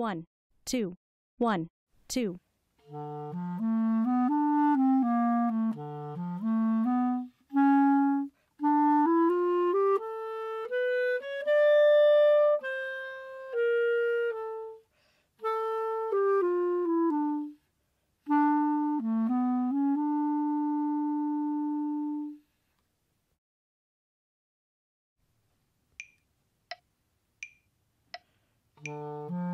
one, two, one, two. Música